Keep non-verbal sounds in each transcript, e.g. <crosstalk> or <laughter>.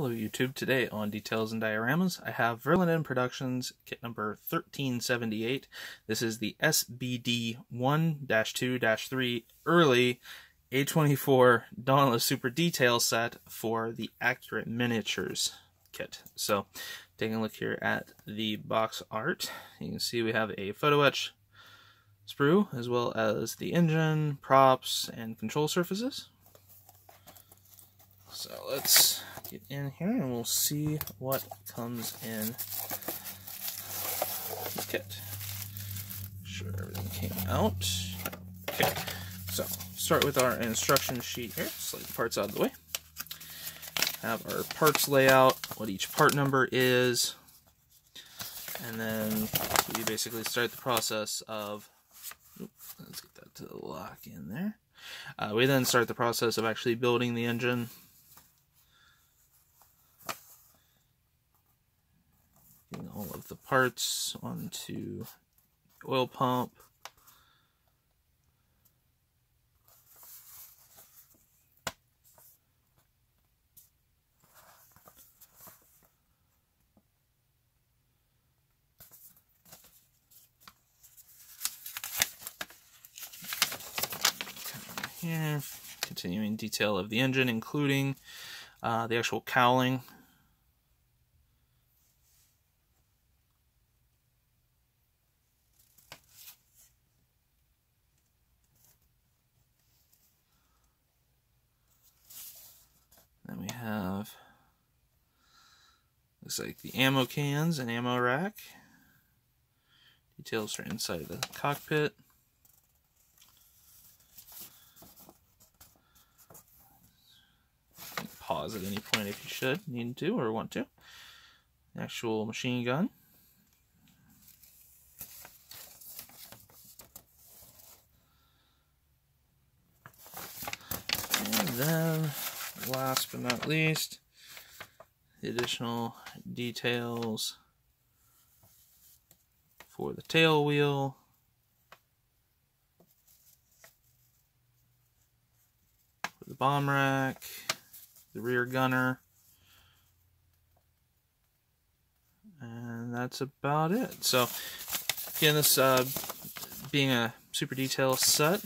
Hello YouTube, today on Details and Dioramas I have Verlinden Productions kit number 1378. This is the SBD 1-2-3 early A24 Dauntless Super Detail set for the Accurate Miniatures kit. So taking a look here at the box art, you can see we have a photo etch sprue as well as the engine, props, and control surfaces. So let's get in here and we'll see what comes in the kit. Sure everything came out. Okay, so start with our instruction sheet here. Slide the parts out of the way. Have our parts layout, what each part number is, and then we basically start the process of. Let's get that to lock in there. Uh, we then start the process of actually building the engine all of the parts onto oil pump. Here, continuing detail of the engine, including uh, the actual cowling Then we have, looks like the ammo cans and ammo rack. Details are inside the cockpit. Pause at any point if you should, need to, or want to. Actual machine gun. And then last but not least, the additional details for the tail wheel. For the bomb rack, the rear gunner, and that's about it. So, again, this uh, being a super detail set,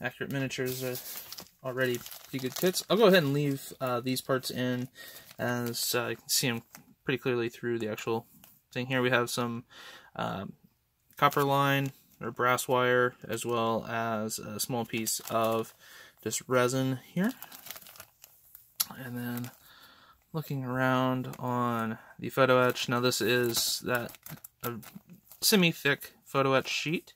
accurate miniatures are already pretty good kits. I'll go ahead and leave uh, these parts in as uh, you can see them pretty clearly through the actual thing here. We have some um, copper line or brass wire as well as a small piece of just resin here. And then looking around on the photo etch. Now this is that semi-thick photo etch sheet.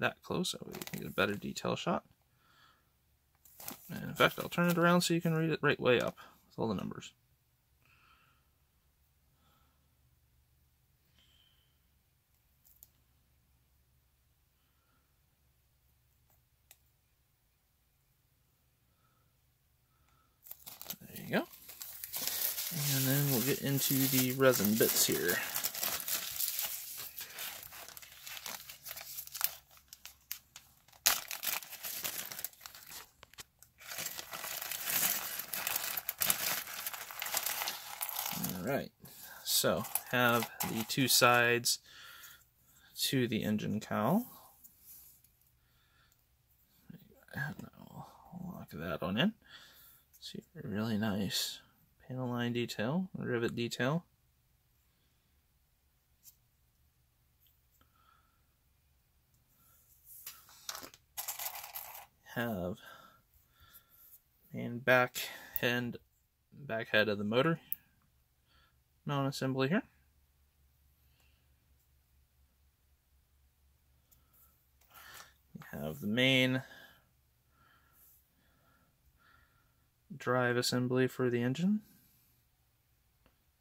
That close so we can get a better detail shot. And in fact, I'll turn it around so you can read it right way up with all the numbers. There you go. And then we'll get into the resin bits here. right, so have the two sides to the engine cowl. lock that on in. See, really nice panel line detail, rivet detail. Have main back end back head of the motor non-assembly here. We have the main drive assembly for the engine,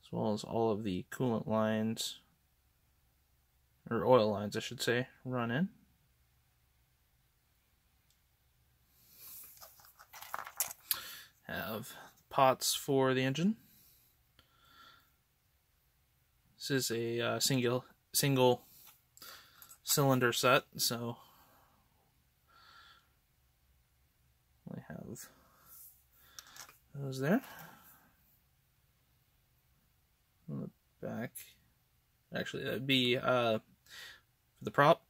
as well as all of the coolant lines, or oil lines I should say, run in. Have pots for the engine. This is a uh, single single cylinder set, so we have those there. In the back, actually, that'd be uh, the prop,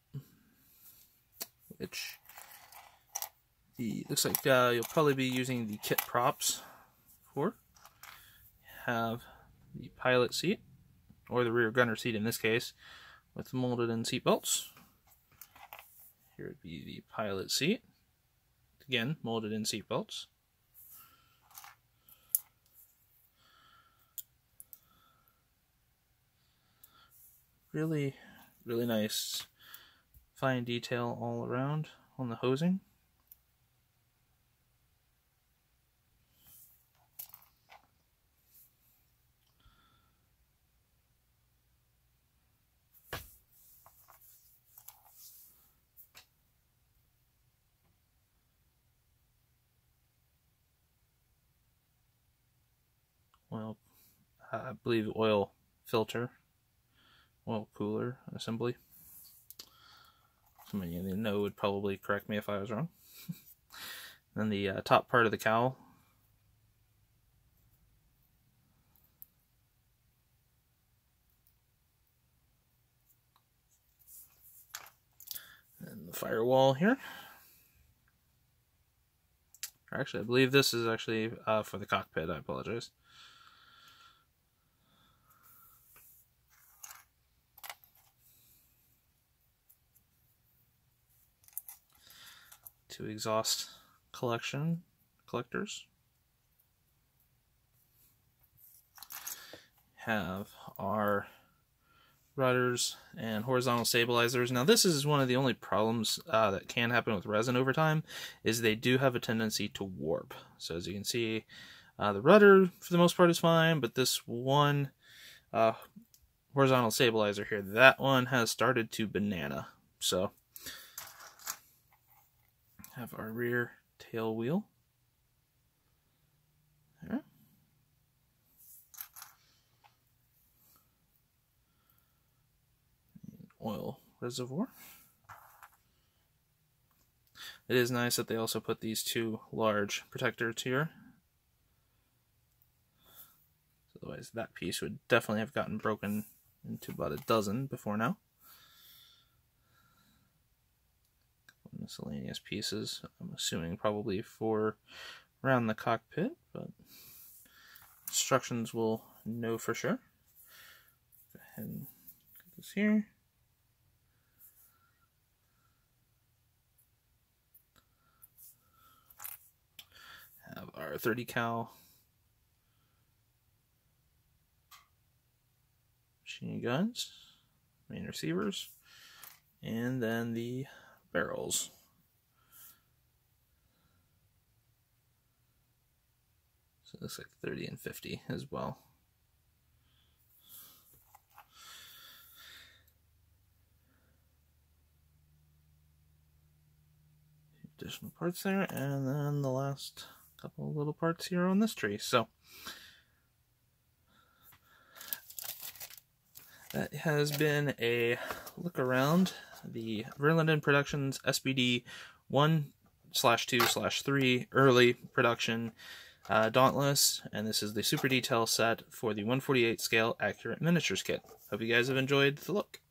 which the looks like uh, you'll probably be using the kit props for. Have the pilot seat or the rear gunner seat in this case, with molded in seat belts. Here would be the pilot seat. Again, molded in seat belts. Really, really nice fine detail all around on the hosing. Oil, I believe oil filter, oil cooler assembly. Somebody you know would probably correct me if I was wrong. <laughs> then the uh, top part of the cowl. And the firewall here. Actually, I believe this is actually uh, for the cockpit. I apologize. To exhaust collection collectors. Have our rudders and horizontal stabilizers. Now this is one of the only problems uh, that can happen with resin over time is they do have a tendency to warp. So as you can see uh, the rudder for the most part is fine but this one uh, horizontal stabilizer here that one has started to banana. So have our rear tail wheel. There. Oil reservoir. It is nice that they also put these two large protectors here. Otherwise, that piece would definitely have gotten broken into about a dozen before now. Miscellaneous pieces. I'm assuming probably for around the cockpit, but instructions will know for sure. Go ahead and get this here. Have our 30 cal machine guns, main receivers, and then the barrels. So it looks like 30 and 50 as well. Additional parts there, and then the last couple little parts here on this tree. So that has been a look around the Verlinden Productions SBD 1 slash 2 slash 3 early production uh, Dauntless, and this is the super detail set for the 148 scale accurate miniatures kit. Hope you guys have enjoyed the look.